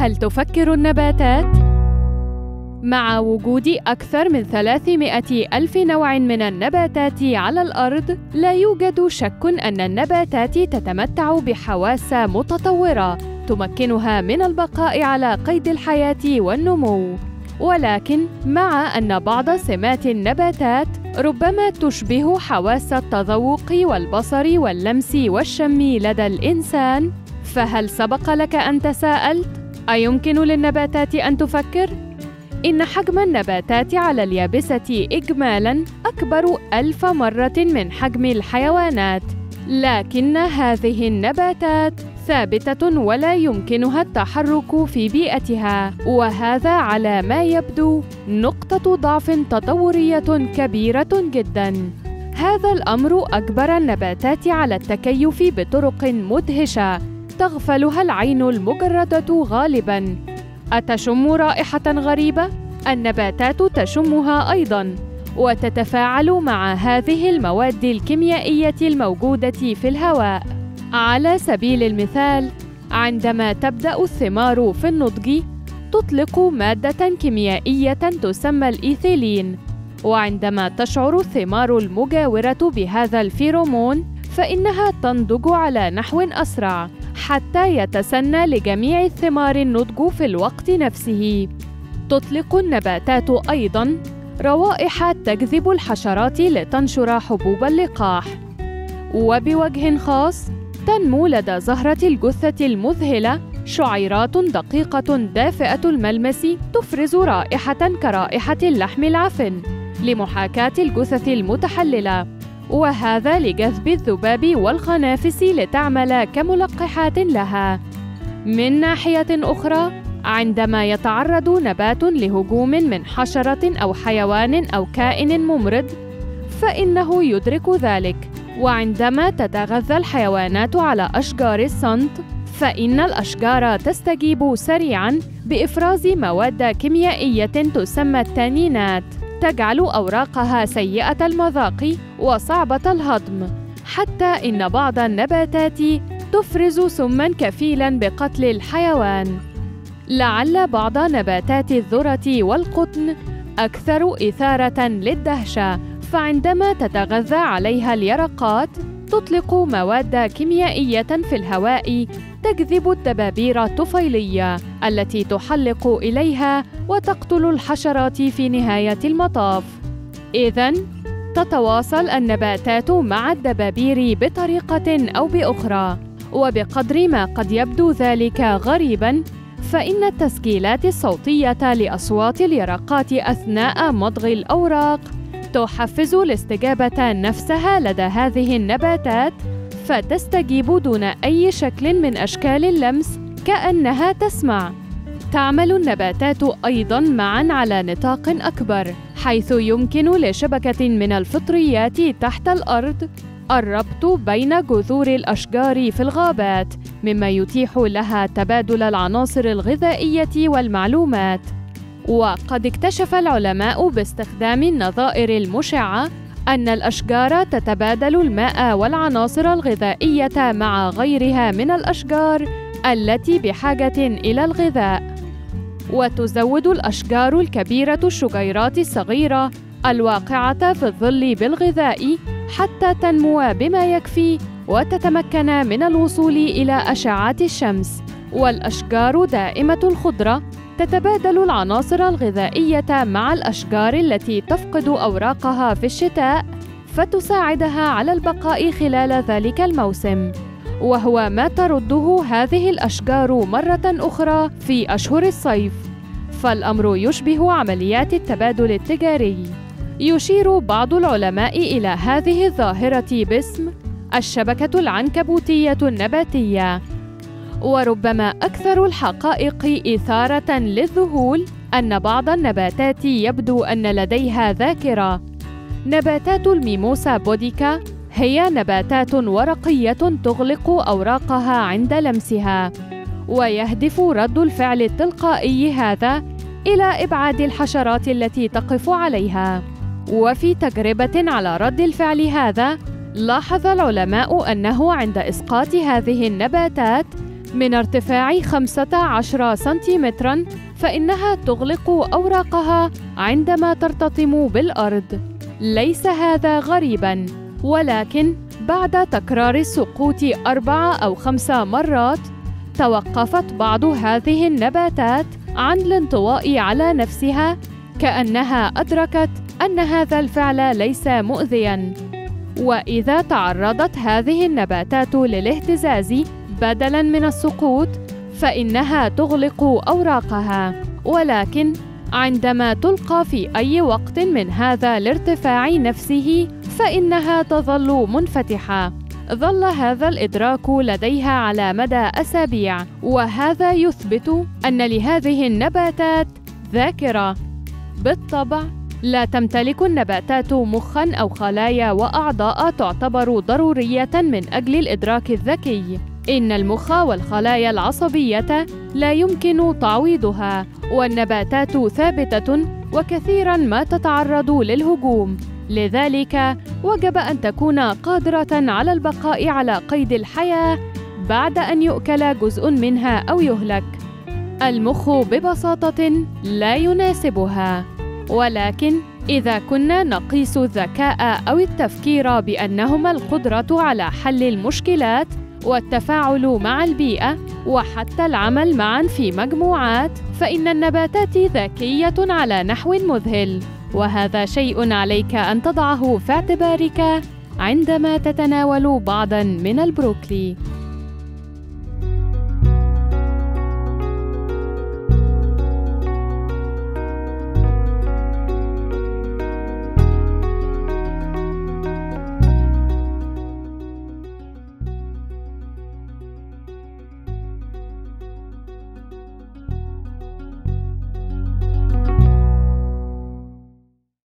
هل تفكر النباتات؟ مع وجود أكثر من 300 ألف نوع من النباتات على الأرض، لا يوجد شك أن النباتات تتمتع بحواس متطورة تمكنها من البقاء على قيد الحياة والنمو. ولكن مع أن بعض سمات النباتات ربما تشبه حواس التذوق والبصر واللمس والشم لدى الإنسان، فهل سبق لك أن تساءلت: أيمكن للنباتات أن تفكر؟ إن حجم النباتات على اليابسة إجمالاً أكبر ألف مرة من حجم الحيوانات، لكن هذه النباتات ثابتة ولا يمكنها التحرك في بيئتها، وهذا على ما يبدو نقطة ضعف تطورية كبيرة جداً. هذا الأمر أجبر النباتات على التكيف بطرق مدهشة تغفلها العين المجردة غالباً. أتشم رائحة غريبة؟ النباتات تشمها أيضاً، وتتفاعل مع هذه المواد الكيميائية الموجودة في الهواء. على سبيل المثال عندما تبدأ الثمار في النضج تطلق مادة كيميائية تسمى الإيثيلين وعندما تشعر الثمار المجاورة بهذا الفيرومون فإنها تنضج على نحو أسرع حتى يتسنى لجميع الثمار النضج في الوقت نفسه. تطلق النباتات أيضا روائح تجذب الحشرات لتنشر حبوب اللقاح. وبوجه خاص تنمو لدى زهرة الجثة المذهلة شعيرات دقيقة دافئة الملمس تفرز رائحة كرائحة اللحم العفن لمحاكاة الجثث المتحللة. وهذا لجذب الذباب والخنافس لتعمل كملقحات لها. من ناحية أخرى عندما يتعرض نبات لهجوم من حشرة أو حيوان أو كائن ممرض فإنه يدرك ذلك. وعندما تتغذى الحيوانات على أشجار الصنت فإن الأشجار تستجيب سريعاً بإفراز مواد كيميائية تسمى التانينات. تجعل أوراقها سيئة المذاق وصعبة الهضم حتى إن بعض النباتات تفرز سماً كفيلاً بقتل الحيوان. لعل بعض نباتات الذرة والقطن أكثر إثارة للدهشة فعندما تتغذى عليها اليرقات تطلق مواد كيميائية في الهواء تجذب الدبابير الطفيلية التي تحلق إليها وتقتل الحشرات في نهاية المطاف. إذا تتواصل النباتات مع الدبابير بطريقة أو بأخرى، وبقدر ما قد يبدو ذلك غريباً، فإن التسجيلات الصوتية لأصوات اليرقات أثناء مضغ الأوراق تحفز الاستجابة نفسها لدى هذه النباتات فتستجيب دون أي شكل من أشكال اللمس كأنها تسمع. تعمل النباتات أيضاً معاً على نطاق أكبر، حيث يمكن لشبكة من الفطريات تحت الأرض الربط بين جذور الأشجار في الغابات، مما يتيح لها تبادل العناصر الغذائية والمعلومات. وقد اكتشف العلماء باستخدام النظائر المشعة أن الأشجار تتبادل الماء والعناصر الغذائية مع غيرها من الأشجار التي بحاجة إلى الغذاء. وتزود الأشجار الكبيرة الشجيرات الصغيرة الواقعة في الظل بالغذاء حتى تنمو بما يكفي وتتمكن من الوصول إلى أشعة الشمس. والأشجار دائمة الخضرة تتبادل العناصر الغذائية مع الأشجار التي تفقد أوراقها في الشتاء فتساعدها على البقاء خلال ذلك الموسم. وهو ما ترده هذه الأشجار مرة أخرى في أشهر الصيف. فالأمر يشبه عمليات التبادل التجاري. يشير بعض العلماء إلى هذه الظاهرة باسم الشبكة العنكبوتية النباتية. وربما أكثر الحقائق إثارة للذهول أن بعض النباتات يبدو أن لديها ذاكرة. نباتات الميموسا بوديكا هي نباتات ورقية تغلق أوراقها عند لمسها، ويهدف رد الفعل التلقائي هذا إلى إبعاد الحشرات التي تقف عليها. وفي تجربة على رد الفعل هذا، لاحظ العلماء أنه عند إسقاط هذه النباتات من ارتفاع 15 سنتيمترا فإنها تغلق أوراقها عندما ترتطم بالأرض. ليس هذا غريبا ولكن بعد تكرار السقوط أربع أو خمس مرات توقفت بعض هذه النباتات عن الانطواء على نفسها كأنها أدركت أن هذا الفعل ليس مؤذياً. وإذا تعرضت هذه النباتات للاهتزاز بدلاً من السقوط فإنها تغلق أوراقها. ولكن عندما تلقى في أي وقت من هذا الارتفاع نفسه فإنها تظل منفتحة. ظل هذا الإدراك لديها على مدى أسابيع. وهذا يثبت أن لهذه النباتات ذاكرة. بالطبع لا تمتلك النباتات مخا أو خلايا وأعضاء تعتبر ضرورية من أجل الإدراك الذكي. إن المخ والخلايا العصبية لا يمكن تعويضها والنباتات ثابتة وكثيرا ما تتعرض للهجوم. لذلك وجب أن تكون قادرة على البقاء على قيد الحياة بعد أن يؤكل جزء منها أو يهلك. المخ ببساطة لا يناسبها. ولكن إذا كنا نقيس الذكاء أو التفكير بأنهما القدرة على حل المشكلات والتفاعل مع البيئة وحتى العمل معا في مجموعات فإن النباتات ذكية على نحو مذهل. وهذا شيء عليك أن تضعه في اعتبارك عندما تتناول بعضا من البروكلي.